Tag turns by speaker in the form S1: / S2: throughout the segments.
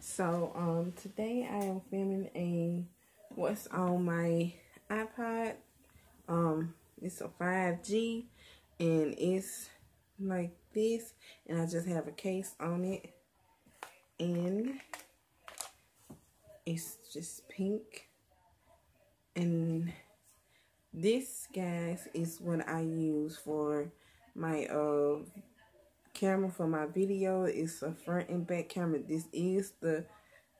S1: So um today I am filming a what's on my iPod. Um it's a 5G and it's like this and I just have a case on it and it's just pink and this guys is what I use for my uh camera for my video. It's a front and back camera. This is the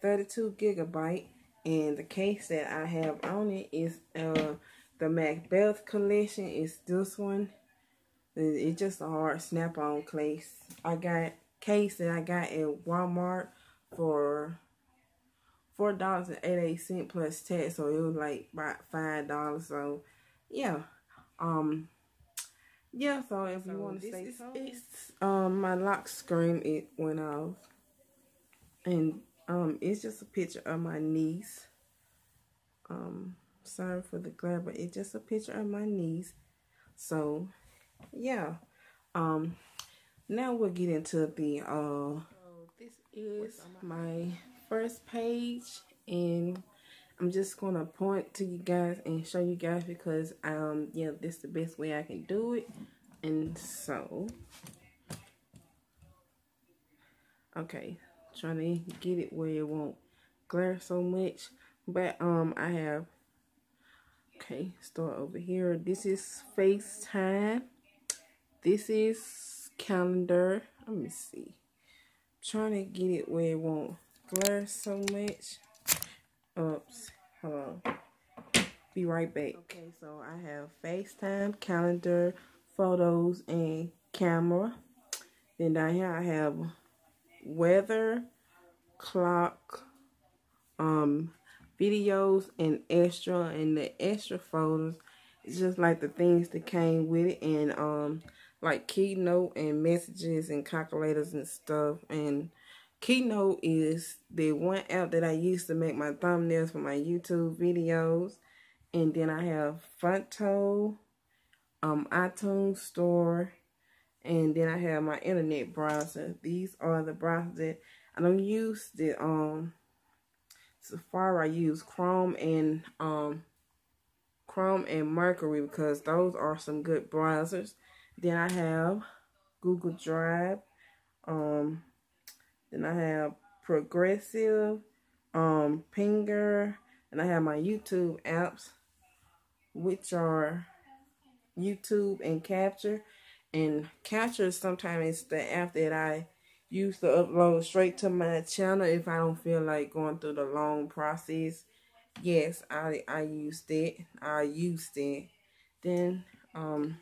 S1: 32 gigabyte and the case that I have on it is uh the Macbeth collection. Is this one. It's just a hard snap-on case. I got case that I got at Walmart for four dollars and eighty eight cent plus tax so it was like about five dollars. So yeah um yeah, so if so you want to say so. It's, um, my lock screen, it went off. And, um, it's just a picture of my niece. Um, sorry for the glare, but it's just a picture of my niece. So, yeah. Um, now we'll get into the, uh, this is my first page. And I'm just to point to you guys and show you guys because, um, yeah, this is the best way I can do it. And so, okay, trying to get it where it won't glare so much. But, um, I have, okay, start over here. This is FaceTime. This is calendar. Let me see. I'm trying to get it where it won't glare so much. Oops. Hold on. Be right back. Okay, so I have FaceTime, calendar, photos, and camera. Then down here I have weather, clock, um, videos, and extra. And the extra photos is just like the things that came with it. And um, like keynote and messages and calculators and stuff. And Keynote is the one app that I use to make my thumbnails for my YouTube videos. And then I have Phonto, um, iTunes Store, and then I have my internet browser. These are the browsers that I don't use the um Safari. I use Chrome and um Chrome and Mercury because those are some good browsers. Then I have Google Drive, um, then I have Progressive, um, Pinger, and I have my YouTube apps, which are YouTube and Capture. And Capture sometimes is the app that I use to upload straight to my channel if I don't feel like going through the long process. Yes, I I used it. I used it. Then um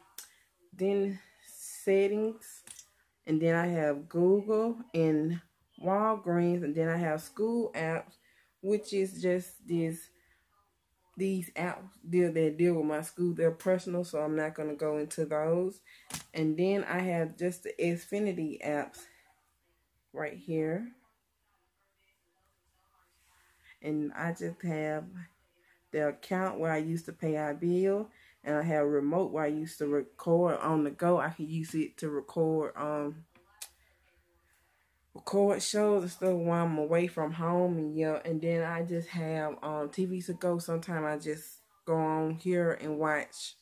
S1: then settings and then I have Google and Walgreens, and then I have school apps, which is just this these apps deal that deal with my school. They're personal, so I'm not gonna go into those. And then I have just the Xfinity apps right here. And I just have the account where I used to pay our bill. And I have a remote where I used to record on the go. I can use it to record um record shows and stuff while I'm away from home and yeah and then I just have um TV to go. Sometimes I just go on here and watch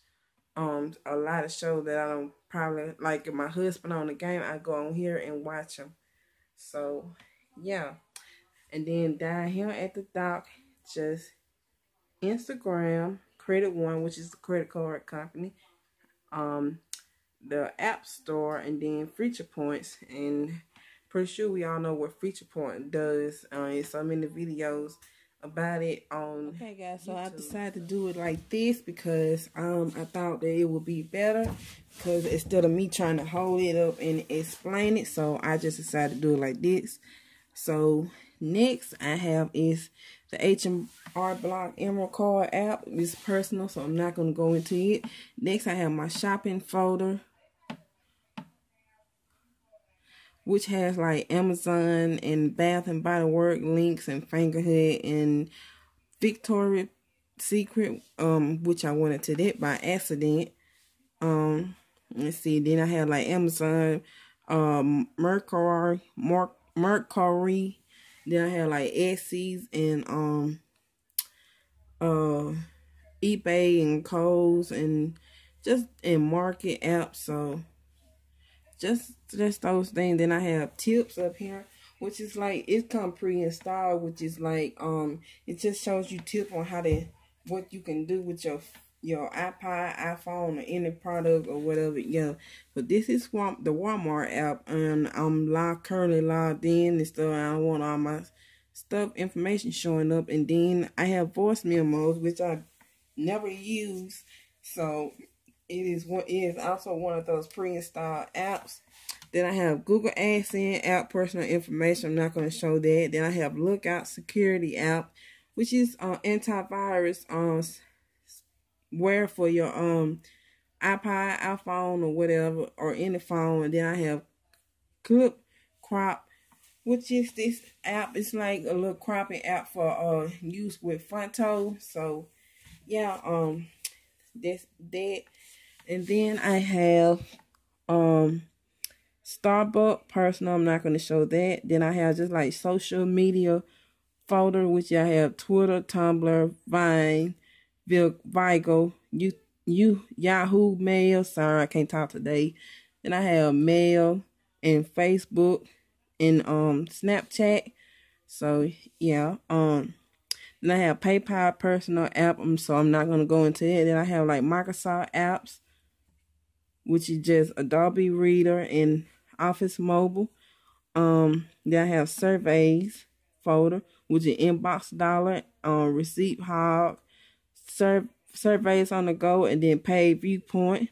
S1: um a lot of shows that I don't probably like if my husband on the game I go on here and watch them so yeah. And then down here at the dock just Instagram Credit One which is the credit card company um the app store and then feature points and pretty sure we all know what feature point does. Uh, in so many videos about it on. Okay, guys. So YouTube. I decided to do it like this because um I thought that it would be better because instead of me trying to hold it up and explain it, so I just decided to do it like this. So next I have is the H&R Block Emerald Card app. It's personal, so I'm not going to go into it. Next I have my shopping folder which has like Amazon and Bath and Body Work links and Fingerhut and Victoria Secret, um, which I went into that by accident. Um, let's see. Then I have like Amazon, um, Mercury, Merc Mercury, Then I have like Etsy's and um uh eBay and Kohl's and just in market apps. So just just those things. Then I have tips up here, which is like it come pre-installed, which is like um it just shows you tip on how to what you can do with your your iPod, iPhone, or any product or whatever. Yeah, but this is Walmart, the Walmart app, and I'm logged, currently logged in and stuff. I want all my stuff information showing up, and then I have voice memos, which I never use. So it is one. It is also one of those pre-installed apps. Then I have Google AdSense app, personal information. I'm not going to show that. Then I have Lookout Security app, which is uh, antivirus um wear for your um iPod, iPhone, or whatever, or any phone. And then I have Clip Crop, which is this app. It's like a little cropping app for uh use with Phonto. So yeah, um, that's that. And then I have um Starbucks personal. I'm not going to show that. Then I have just like social media folder, which I have Twitter, Tumblr, Vine, Vigo, you you Yahoo Mail. Sorry, I can't talk today. Then I have Mail and Facebook and um Snapchat. So yeah, um then I have PayPal personal app. So I'm not gonna go into that. Then I have like Microsoft apps, which is just Adobe Reader and Office Mobile. Um, then I have surveys folder, which is Inbox Dollar, um, Receipt Hog, serve surveys on the go, and then paid viewpoint.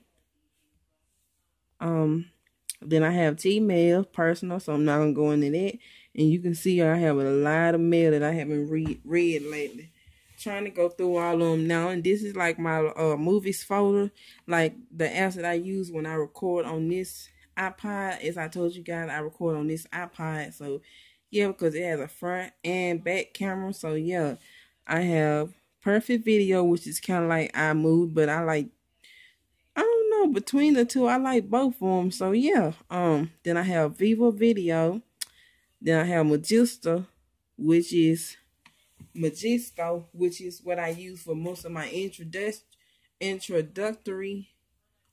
S1: Um, then I have Gmail personal, so I'm not gonna go into that. And you can see I have a lot of mail that I haven't read read lately. Trying to go through all of them now, and this is like my uh movies folder, like the apps that I use when I record on this iPod. As I told you guys, I record on this iPod, so yeah, because it has a front and back camera. So yeah, I have perfect video, which is kind of like iMovie, but I like I don't know between the two. I like both of them. So yeah. Um. Then I have Viva Video. Then I have Magista, which is Magisto, which is what I use for most of my introduction introductory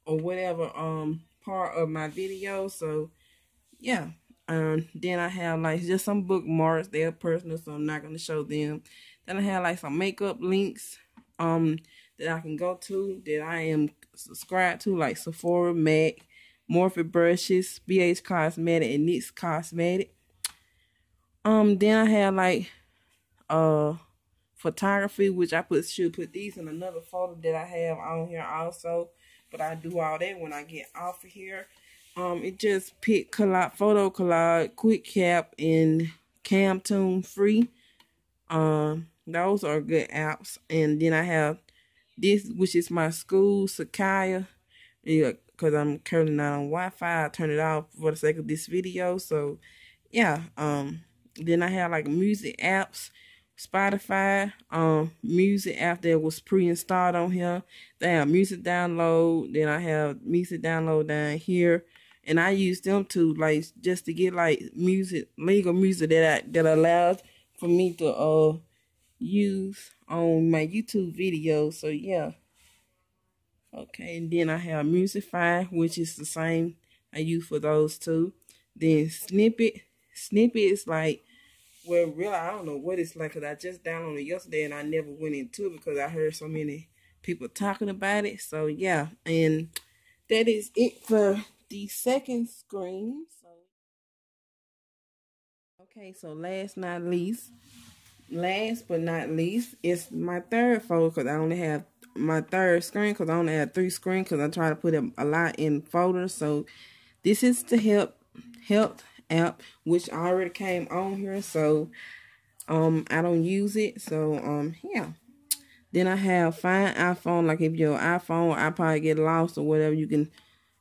S1: or whatever um part of my video. So yeah. Um, then I have like just some bookmarks. They're personal, so I'm not gonna show them. Then I have like some makeup links um that I can go to that I am subscribed to, like Sephora, MAC, Morphe brushes, BH Cosmetic, and NYX Cosmetic. Um, then I have like uh photography, which I put should put these in another folder that I have on here also. But I do all that when I get off of here. Um, it just pick collage, photo collage, quick cap, and Camtoon free. Um, those are good apps. And then I have this, which is my school, Sakai. Yeah, because I'm currently not on Wi-Fi. I turn it off for the sake of this video. So, yeah. Um, then I have like music apps. Spotify, um, music after it was pre-installed on here. They have music download. Then I have music download down here and I use them to like just to get like music, legal music that I, that allows for me to uh use on my YouTube videos. So yeah. Okay, and then I have Musicfy, which is the same I use for those two. Then Snippet, Snippet is like, well, really, I don't know what it's like because I just downloaded it yesterday and I never went into it because I heard so many people talking about it. So yeah, and that is it for the second screen. So, okay, so last not least, last but not least, it's my third folder because I only have my third screen because I only have three screens because I try to put a, a lot in folders. So this is to help health app which I already came on here. So um I don't use it. So um yeah. Then I have find iPhone like if your iPhone or iPod get lost or whatever you can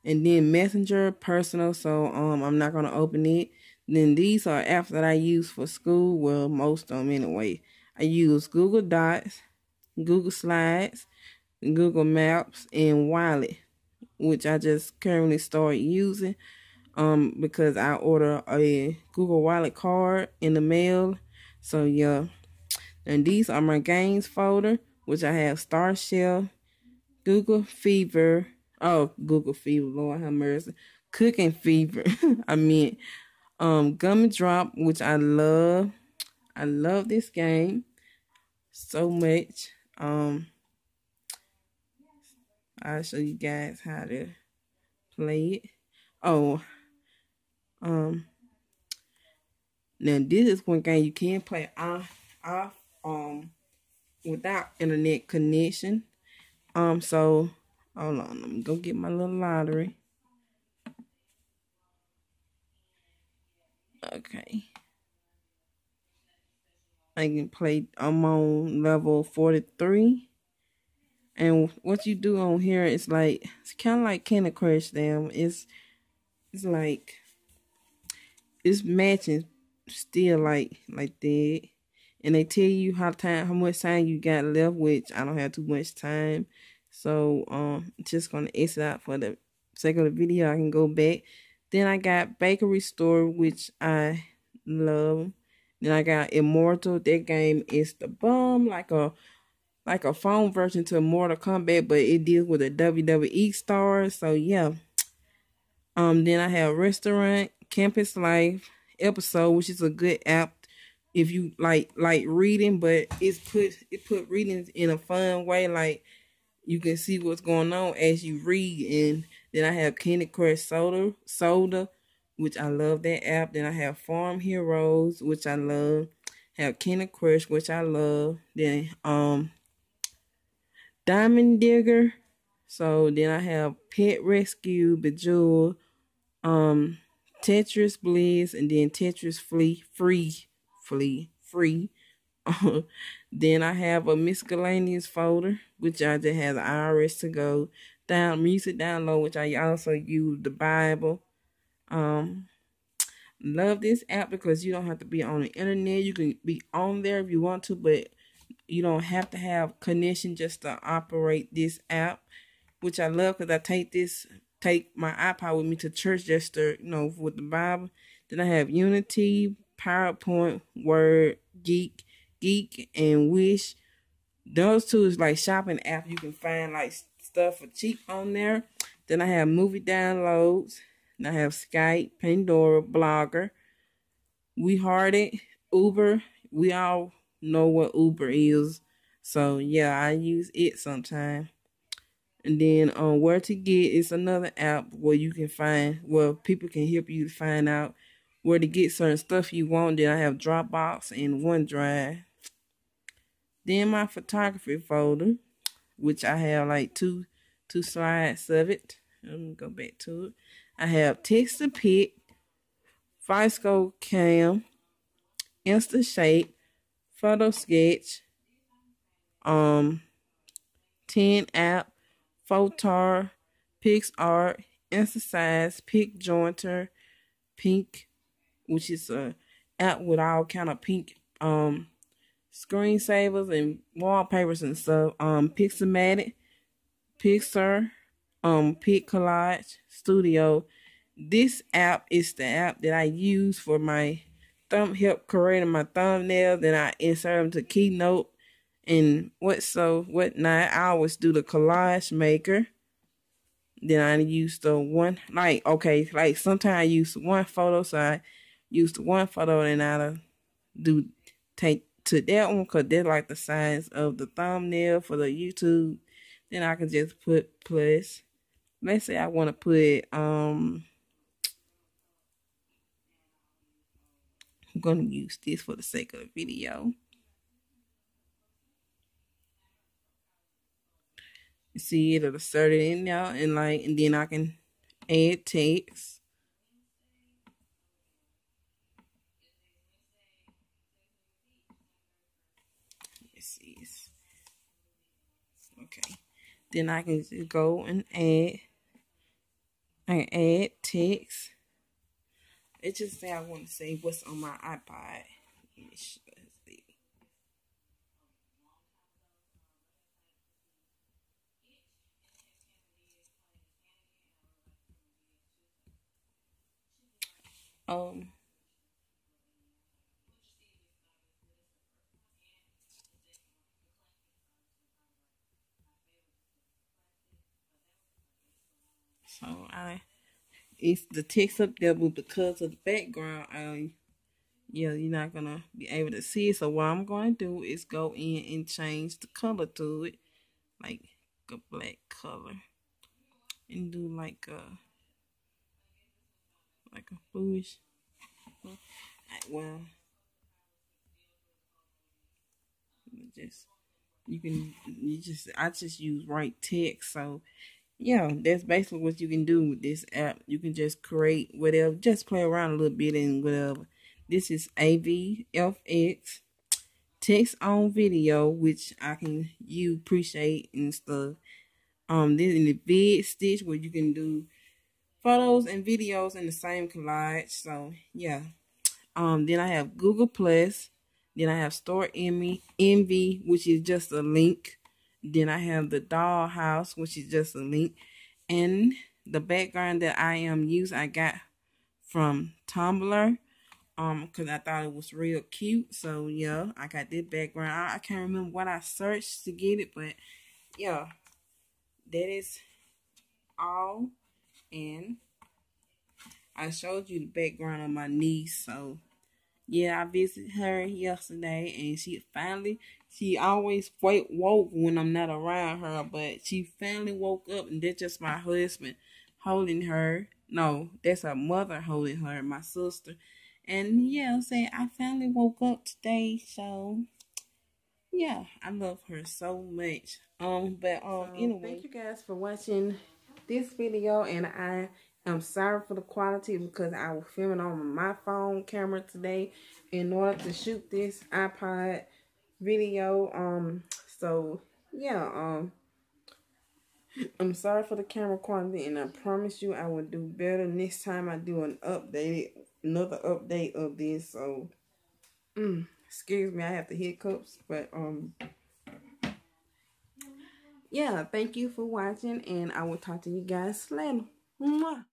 S1: and then Messenger personal. So um, I'm not gonna open it. Then these are apps that I use for school. Well, most of them anyway. I use Google Docs, Google Slides, Google Maps, and Wallet, which I just currently started using. Um, because I order a Google Wallet card in the mail So yeah. And these are my games folder, which I have Star Shell, Google Fever. Oh, Google Fever, Lord have mercy. Cooking Fever. I mean, um, Gummy Drop, which I love. I love this game so much. Um, I'll show you guys how to play it. Oh, um, now this is one game you can play off, off, um, without internet connection. Um, so hold on, let me go get my little lottery. Okay. I can play, I'm on level 43. And what you do on here is like, it's kind of like Candy Crush them. It's, it's like, it's matching still like, like that. And they tell you how time, how much time you got left, which I don't have too much time. So, um, just gonna exit out for the sake of the video. I can go back. Then I got Bakery Store, which I love. Then I got Immortal. That game is the bomb, like a like a phone version to Mortal Kombat, but it deals with the WWE stars. So yeah. Um. Then I have Restaurant, Campus Life, Episode, which is a good app if you like like reading, but it's put it put reading in a fun way, like you can see what's going on as you read. And then I have Candy Crush Soda, Soda, which I love that app. Then I have Farm Heroes, which I love. Have Candy Crush, which I love. Then um Diamond Digger. So then I have Pet Rescue, Bejeweled, um, Tetris Blitz, and then Tetris Free, Free, Free, Free. then I have a miscellaneous folder, which I just have the IRS to go down music download, which I also use the Bible. Um, love this app because you don't have to be on the internet. You can be on there if you want to, but you don't have to have connection just to operate this app, which I love because I take this, take my iPod with me to church just to, you know, with the Bible. Then I have Unity, PowerPoint, Word, Geek, Geek, and Wish. Those two is like shopping app. You can find like stuff for cheap on there. Then I have movie downloads. I have Skype, Pandora, Blogger. We Heart It, Uber. We all know what Uber is. So yeah, I use it sometime. And then on um, where to get is another app where you can find where people can help you find out where to get certain stuff you want. Then I have Dropbox and OneDrive. Then my photography folder, which I have like two two slides of it. Let me go back to it. I have text to pic, Fisco cam, Insta shape, photo sketch, um, 10 app, Photar, PicsArt, Instasize, Pic Jointer, Pink, which is a app with all kind of pink um screensavers and wallpapers and stuff. Um, Pixelmatic, Pixar, um, Pic Collage Studio. This app is the app that I use for my thumb help creating my thumbnails. Then I insert them to Keynote and what so what not. I always do the collage maker. Then I use the one like okay, like sometimes I use one photo, so I use the one photo and I do take to that one because they're like the size of the thumbnail for the YouTube. Then I can just put plus. Let's say I want to put um I'm going to use this for the sake of the video. See it'll insert it in there and like and then I can add text. Okay. Then I can go and add I can add text. It just say I want to say what's on my iPod. Um, so I, it's the text up there, but because of the background, I, yeah, you're not gonna be able to see it. So what I'm gonna do is go in and change the color to it, like a black color, and do like a like a bluish. Well, just you can you just I just use right text so yeah, that's basically what you can do with this app. You can just create whatever, just play around a little bit and whatever. This is AVFX text on video, which I can you appreciate and stuff. Um, this in the vid stitch where you can do photos and videos in the same collage. So yeah. Um, then I have Google Plus. Then I have Store Envy, Envy, which is just a link. Then I have the dollhouse, which is just a link. And the background that I am using, I got from Tumblr. Um, because I thought it was real cute. So yeah, I got this background. I, I can't remember what I searched to get it, but yeah, that is all. And I showed you the background of my niece, so yeah, I visited her yesterday and she finally, she always wake, woke when I'm not around her, but she finally woke up and that's just my husband holding her. No, that's her mother holding her, my sister. And yeah, I'm saying I finally woke up today, so yeah, I love her so much. Um, but um, anyway, thank you guys for watching this video, and I I'm sorry for the quality because I was filming on my phone camera today in order to shoot this iPod video. Um, so yeah, um, I'm sorry for the camera quality, and I promise you I will do better next time I do an update, another update of this. So, mm, excuse me, I have the hiccups, but um, yeah, thank you for watching, and I will talk to you guys later. Mwah.